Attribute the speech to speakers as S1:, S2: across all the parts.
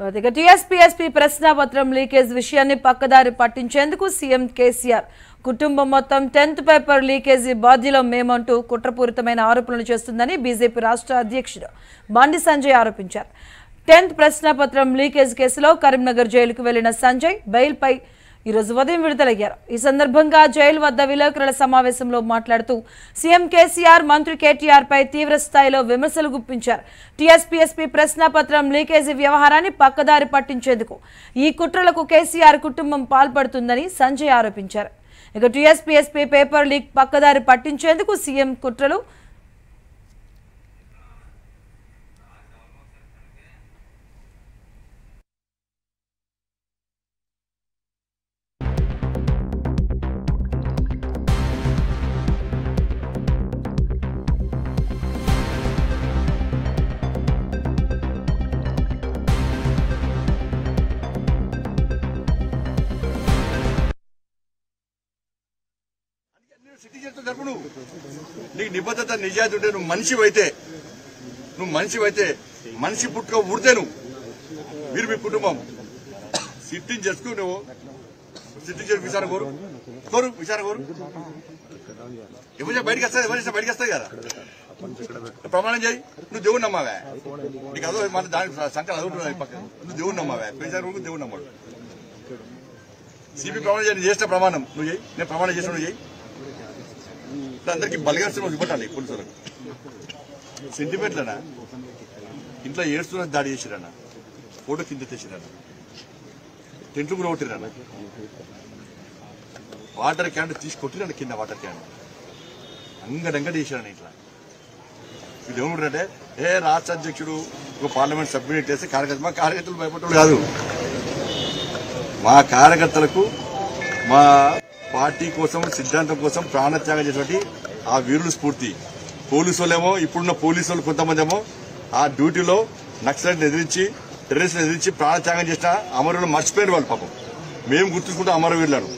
S1: ఇక టీఎస్పీఎస్పీ ప్రశ్నాపత్రం లీకేజ్ విషయాన్ని పక్కదారి పట్టించేందుకు సీఎం కేసీఆర్. కుటుంబం మొత్తం టెన్త్ పేపర్ లీకేజీ బాధ్యులం మేమంటూ కుట్రపూరితమైన ఆరోపణలు చేస్తుందని బీజేపీ రాష్ట్ర అధ్యక్షుడు బండి సంజయ్ ఆరోపించారు. టెన్త్ ప్రశ్నాపత్రం లీకేజ్ కేసులో కరీంనగర్ జైలుకు వెళ్ళిన సంజయ్ బెయిల్పై ఈరోజు ఉదయం విడుదలయ్యారు. ఈ సందర్భంగా జైలు వద్ద విలేకరుల సమావేశంలో మాట్లాడుతూ సీఎం కేసీఆర్ మంత్రి కేటీఆర్ పై తీవ్ర స్థాయిలో విమర్శలు గుప్పించారు. టీఎస్పీఎస్పీ ప్రశ్నాపత్రం లీకేజీ వ్యవహారాన్ని పక్కదారి పట్టించేందుకు ఈ కుట్రలకు కేసీఆర్ కుటుంబం పాల్పడుతుందని సంజయ్ ఆరోపించారు. ఇక టీఎస్పీఎస్పీ పేపర్ లీక్ పక్కదారి పట్టించేందుకు సీఎం కుట్రలు
S2: సిటిజన్తో జరుపు నువ్వు నీకు నిబద్ధత నిజాయితీ ఉంటే నువ్వు మనిషి అయితే నువ్వు మనిషి అయితే మనిషి పుట్టుక ఉడితే నువ్వు మీరు మీ కుటుంబం. సిట్టింగ్ చేసుకు నువ్వు సిట్టింగ్ చేసుకు విచారణ కోరు. కోరు విచారణ కోరు. ఎవరు బయటకు వస్తాయి ఎవరు బయటకు వస్తాయి కదా. ప్రమాణం చేయి. నువ్వు దేవుడు నమ్మావే. నీకు అదో మన దానికి సంకల్ అదుకుంటున్నావు పక్కన. నువ్వు దేవుడు నమ్మావే. విచారణ దేవుడు నమ్మాడు. సిపి ప్రమాణం చేసిన ప్రమాణం. నువ్వు చేయి. నేను ప్రమాణం చేసిన నువ్వు చేయి. అందరికి బలగాల్సిన ఇవ్వటాలి పోలీసులకు సెంటిమెంట్లనా ఇంట్లో ఏడుస్తున్న దాడి చేసిరానా ఫోటో కింద తెచ్చిరానా టెంట్లు కూడా కొట్టిరానా వాటర్ క్యాన్ తీసుకొట్టిరాను కింద వాటర్ క్యాన్? అంగడంగడి చేసిరాను ఇట్లా? వీళ్ళు ఏమంటారంటే ఏ రాష్ట్ర అధ్యక్షుడు ఒక పార్లమెంట్ సబ్మిట్ చేస్తే కార్యకర్త మా కార్యకర్తలు భయపడ్డాడు కాదు. మా కార్యకర్తలకు మా పార్టీ కోసం సిద్ధాంతం కోసం ప్రాణత్యాగం చేసినటువంటి ఆ వీరుల స్ఫూర్తి. పోలీసు వాళ్ళేమో ఇప్పుడున్న పోలీసు వాళ్ళు కొంతమంది ఏమో ఆ డ్యూటీలో నక్సలైట్ ఎదిరించి టెర్రరిస్ట్ ఎదిరించి ప్రాణత్యాగం చేసిన అమరులు మర్చిపోయారు వాళ్ళు పాపం. మేము గుర్తుంచుకుంటాం అమరవీరులను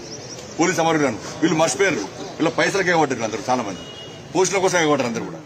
S2: పోలీసు అమరవీరులను వీళ్ళు మర్చిపోయారు. వీళ్ళ పైసలకు ఎగబడ్డారు అందరూ చాలా మంది పోస్టుల కోసం ఎగబడ్డారు అందరూ కూడా.